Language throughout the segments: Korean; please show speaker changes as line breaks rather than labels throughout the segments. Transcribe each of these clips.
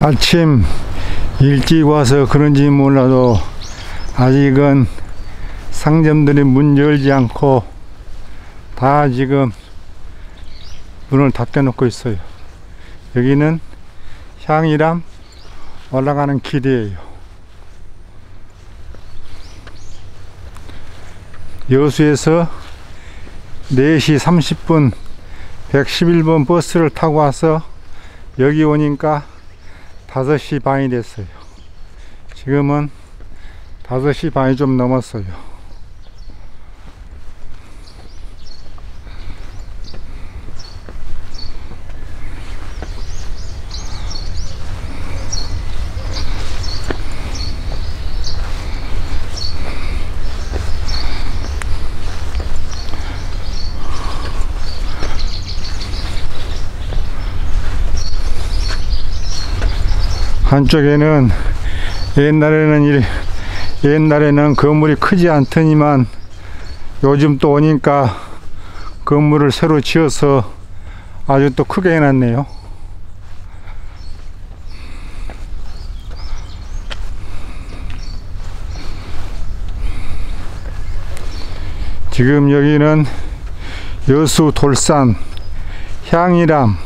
아침 일찍 와서 그런지 몰라도 아직은 상점들이 문 열지 않고 다 지금 문을 닫혀 놓고 있어요. 여기는 향이람 올라가는 길이에요. 여수에서 4시 30분 111번 버스를 타고 와서 여기 오니까 5시 반이 됐어요. 지금은 5시 반이 좀 넘었어요. 한쪽에는 옛날에는 일, 옛날에는 건물이 크지 않더니만 요즘 또 오니까 건물을 새로 지어서 아주 또 크게 해놨네요. 지금 여기는 여수 돌산 향이람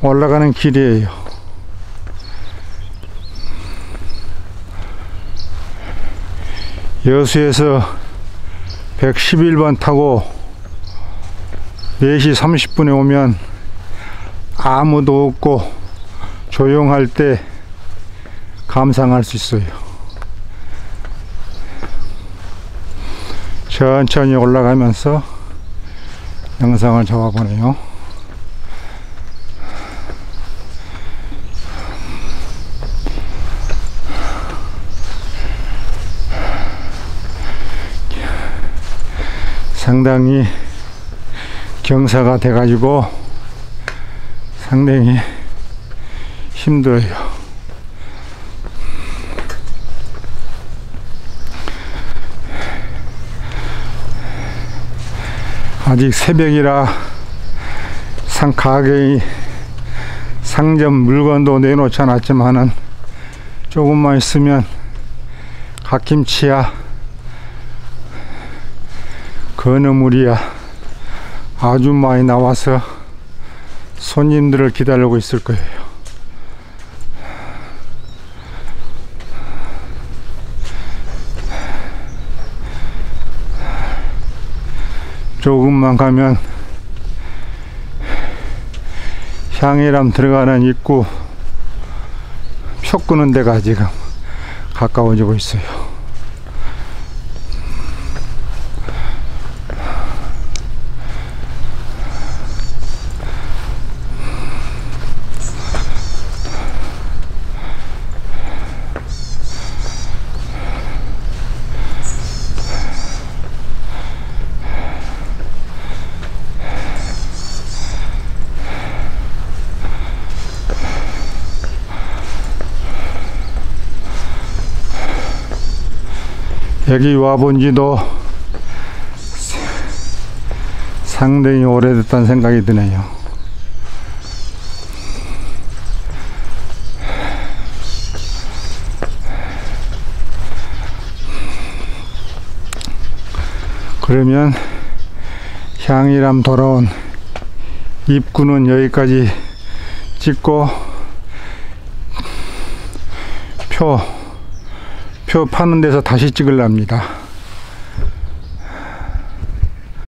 올라가는 길이에요. 여수에서 111번 타고 4시 30분에 오면 아무도 없고 조용할 때 감상할 수 있어요. 천천히 올라가면서 영상을 잡아보네요. 상당히 경사가 돼 가지고 상당히 힘들어요. 아직 새벽이라 상 가게의 상점 물건도 내놓지 않았지만은 조금만 있으면 갓김치야 건어물이야 아주 많이 나와서 손님들을 기다리고 있을 거예요. 조금만 가면 향이람 들어가는 입구 표 끄는 데가 지금 가까워지고 있어요. 여기 와본 지도 상당히 오래됐다는 생각이 드네요. 그러면 향이람 돌아온 입구는 여기까지 찍고 표, 표 파는 데서 다시 찍으랍니다.